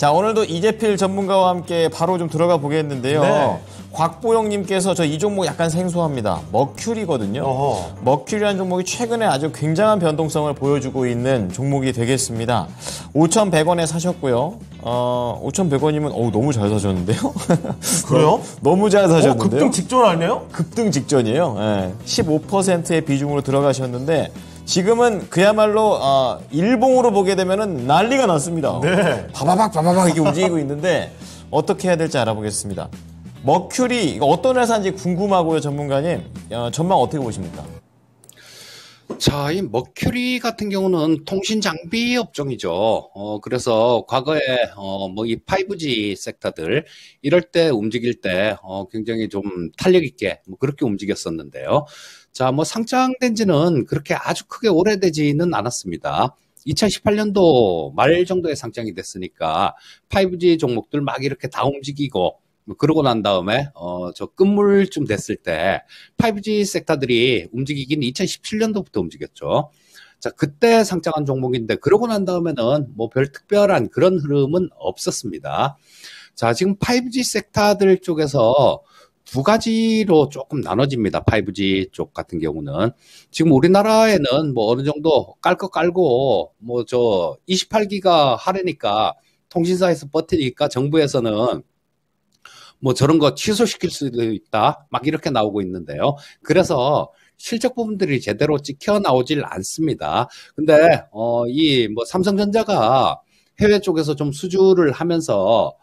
자, 오늘도 이재필 전문가와 함께 바로 좀 들어가 보겠는데요. 네. 곽보영님께서 저 이 종목 약간 생소합니다. 머큐리거든요. 어허. 머큐리한 종목이 최근에 아주 굉장한 변동성을 보여주고 있는 종목이 되겠습니다. 5,100원에 사셨고요. 어, 5,100원이면 어 너무 잘 사셨는데요. 그래요? 너무 잘 어, 사셨는데요. 급등 직전 아니에요? 급등 직전이에요. 예. 15%의 비중으로 들어가셨는데 지금은 그야말로 아, 일봉으로 보게 되면은 난리가 났습니다. 네. 바바박 바바박 이게 움직이고 있는데 어떻게 해야 될지 알아보겠습니다. 머큐리 이거 어떤 회사인지 궁금하고요, 전문가님. 어, 전망 어떻게 보십니까? 자, 이 머큐리 같은 경우는 통신 장비 업종이죠. 어, 그래서 과거에, 어, 뭐 이 5G 섹터들, 이럴 때 움직일 때, 어, 굉장히 좀 탄력 있게, 뭐 그렇게 움직였었는데요. 자, 뭐 상장된 지는 그렇게 아주 크게 오래되지는 않았습니다. 2018년도 말 정도에 상장이 됐으니까 5G 종목들 막 이렇게 다 움직이고 뭐 그러고 난 다음에 어 저 끝물쯤 됐을 때 5G 섹터들이 움직이긴 2017년도부터 움직였죠. 자, 그때 상장한 종목인데 그러고 난 다음에는 뭐 별 특별한 그런 흐름은 없었습니다. 자, 지금 5G 섹터들 쪽에서 두 가지로 조금 나눠집니다. 5G 쪽 같은 경우는. 지금 우리나라에는 뭐 어느 정도 깔 거 깔고 뭐 저 28기가 하려니까 통신사에서 버티니까 정부에서는 뭐 저런 거 취소시킬 수도 있다. 막 이렇게 나오고 있는데요. 그래서 실적 부분들이 제대로 찍혀 나오질 않습니다. 근데 어 이 뭐 삼성전자가 해외 쪽에서 좀 수주를 하면서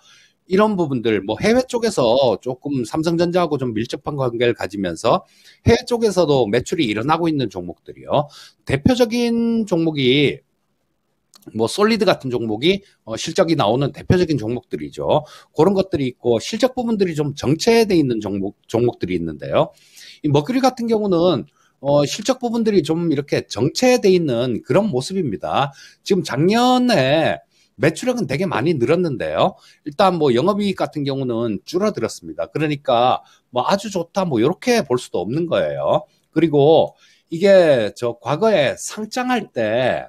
이런 부분들 뭐 해외 쪽에서 조금 삼성전자하고 좀 밀접한 관계를 가지면서 해외 쪽에서도 매출이 일어나고 있는 종목들이요. 대표적인 종목이 뭐 솔리드 같은 종목이 어, 실적이 나오는 대표적인 종목들이죠. 그런 것들이 있고 실적 부분들이 좀 정체돼 있는 종목 종목들이 있는데요. 이 머큐리 같은 경우는 어, 실적 부분들이 좀 이렇게 정체돼 있는 그런 모습입니다. 지금 작년에 매출액은 되게 많이 늘었는데요. 일단 뭐 영업이익 같은 경우는 줄어들었습니다. 그러니까 뭐 아주 좋다 뭐 이렇게 볼 수도 없는 거예요. 그리고 이게 저 과거에 상장할 때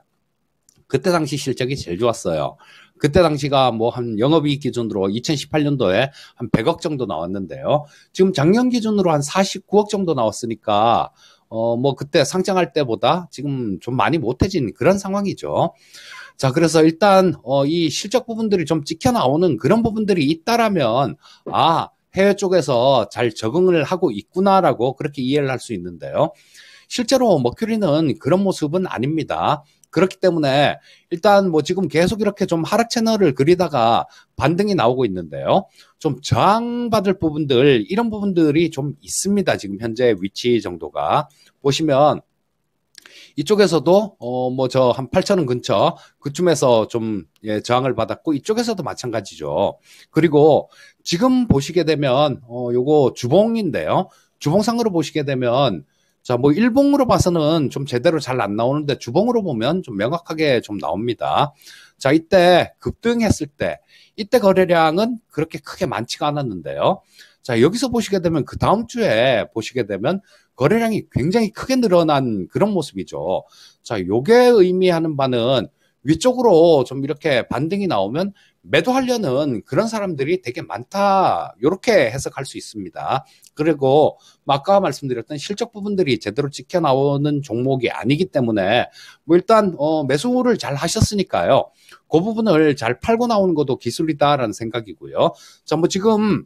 그때 당시 실적이 제일 좋았어요. 그때 당시가 뭐 한 영업이익 기준으로 2018년도에 한 100억 정도 나왔는데요. 지금 작년 기준으로 한 49억 정도 나왔으니까 어 뭐 그때 상장할 때보다 지금 좀 많이 못해진 그런 상황이죠. 자, 그래서 일단 어 이 실적 부분들이 좀 찍혀 나오는 그런 부분들이 있다라면 아, 해외 쪽에서 잘 적응을 하고 있구나라고 그렇게 이해를 할 수 있는데요. 실제로 머큐리는 그런 모습은 아닙니다. 그렇기 때문에 일단 뭐 지금 계속 이렇게 좀 하락 채널을 그리다가 반등이 나오고 있는데요. 좀 저항받을 부분들, 이런 부분들이 좀 있습니다. 지금 현재 위치 정도가. 보시면 이쪽에서도 어 뭐 저 한 8천 원 근처 그쯤에서 좀 예, 저항을 받았고 이쪽에서도 마찬가지죠. 그리고 지금 보시게 되면 어 요거 주봉인데요. 주봉상으로 보시게 되면 자, 뭐 일봉으로 봐서는 좀 제대로 잘 안 나오는데 주봉으로 보면 좀 명확하게 좀 나옵니다. 자, 이때 급등했을 때 이때 거래량은 그렇게 크게 많지가 않았는데요. 자, 여기서 보시게 되면 그 다음 주에 보시게 되면 거래량이 굉장히 크게 늘어난 그런 모습이죠. 자, 요게 의미하는 바는 위쪽으로 좀 이렇게 반등이 나오면 매도하려는 그런 사람들이 되게 많다. 이렇게 해석할 수 있습니다. 그리고 뭐 아까 말씀드렸던 실적 부분들이 제대로 찍혀 나오는 종목이 아니기 때문에 뭐 일단 어 매수를 잘 하셨으니까요. 그 부분을 잘 팔고 나오는 것도 기술이다라는 생각이고요. 자, 뭐 지금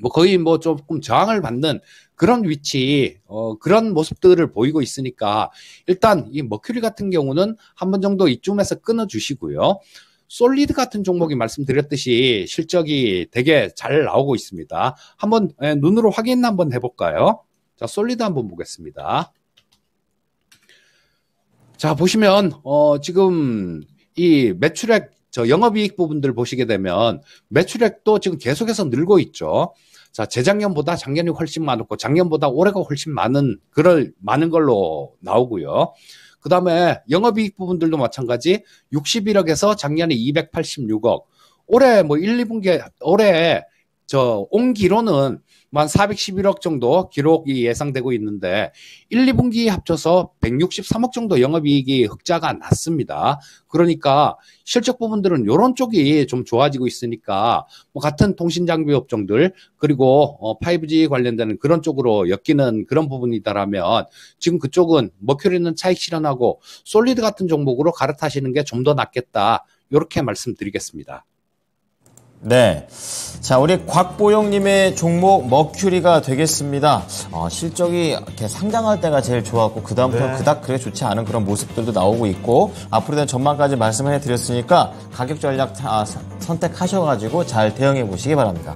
뭐 거의 뭐 조금 저항을 받는 그런 위치, 어, 그런 모습들을 보이고 있으니까 일단 이 머큐리 같은 경우는 한 번 정도 이쯤에서 끊어주시고요. 솔리드 같은 종목이 말씀드렸듯이 실적이 되게 잘 나오고 있습니다. 한번 예, 눈으로 확인 한번 해볼까요? 자, 솔리드 한번 보겠습니다. 자, 보시면 어, 지금 이 매출액 저 영업이익 부분들 보시게 되면 매출액도 지금 계속해서 늘고 있죠. 자, 재작년보다 작년이 훨씬 많았고 작년보다 올해가 훨씬 많은 그럴 많은 걸로 나오고요. 그 다음에 영업이익 부분들도 마찬가지 61억에서 작년에 286억. 올해 뭐 1, 2분기 올해 저 온기로는 한 411억 정도 기록이 예상되고 있는데 1, 2분기 합쳐서 163억 정도 영업이익이 흑자가 났습니다. 그러니까 실적 부분들은 이런 쪽이 좀 좋아지고 있으니까 뭐 같은 통신 장비 업종들 그리고 어, 5G 관련되는 그런 쪽으로 엮이는 그런 부분이다라면 지금 그쪽은 머큐리는 차익 실현하고 솔리드 같은 종목으로 갈아타시는 게 좀 더 낫겠다. 이렇게 말씀드리겠습니다. 네. 자, 우리 곽보영님의 종목 머큐리가 되겠습니다. 어, 실적이 이렇게 상장할 때가 제일 좋았고, 그다음부터 네. 그닥 그래 좋지 않은 그런 모습들도 나오고 있고, 앞으로 대한 전망까지 말씀을 해드렸으니까 가격 전략 다 선택하셔가지고 잘 대응해 보시기 바랍니다.